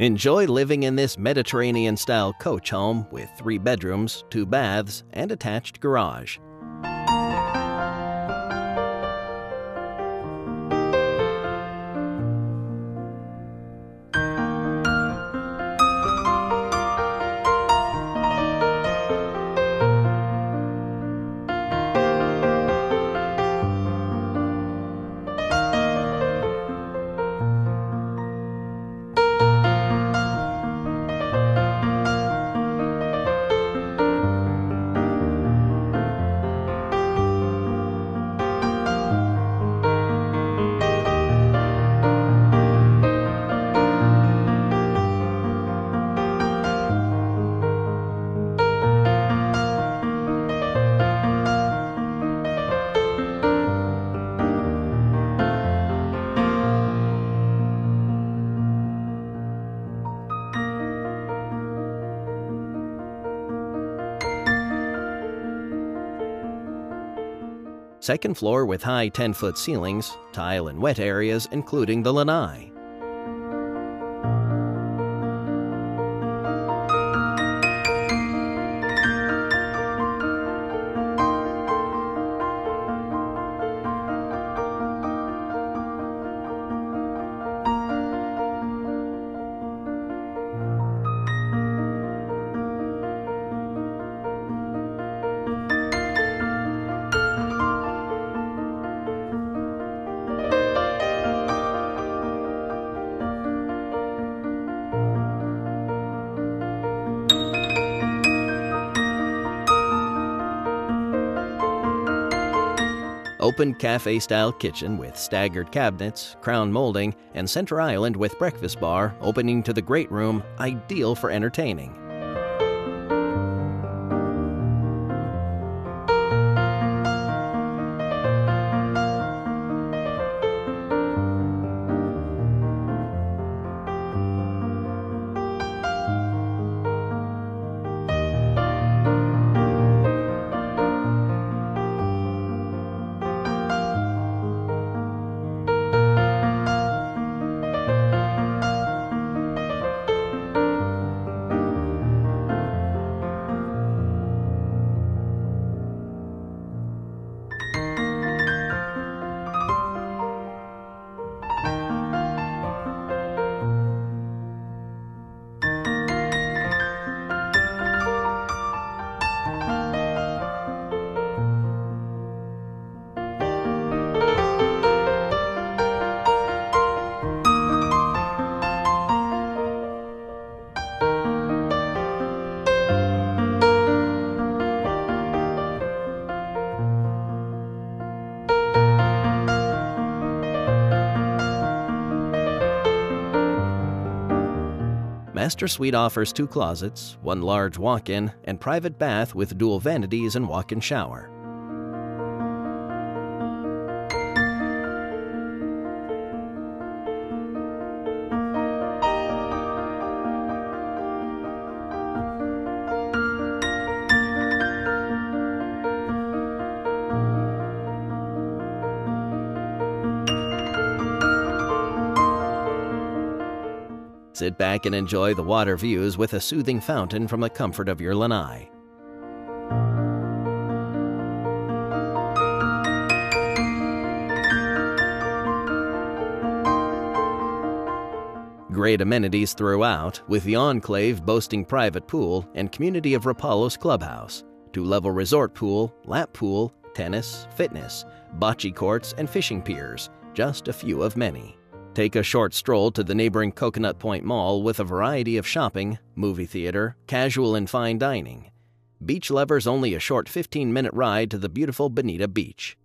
Enjoy living in this Mediterranean style coach home with three bedrooms, two baths, and attached garage. Second floor with high 10 foot ceilings, tile and wet areas, including the lanai. Open cafe style kitchen with staggered cabinets, crown molding, and center island with breakfast bar opening to the great room, ideal for entertaining. Master Suite offers two closets, one large walk in, and private bath with dual vanities and walk in shower. Sit back and enjoy the water views with a soothing fountain from the comfort of your lanai. Great amenities throughout, with the Enclave boasting private pool and Community of Rapallo's clubhouse, two-level resort pool, lap pool, tennis, fitness, bocce courts, and fishing piers, just a few of many. Take a short stroll to the neighboring Coconut Point Mall with a variety of shopping, movie theater, casual and fine dining. Beach lovers only a short 15 minute ride to the beautiful Bonita Beach.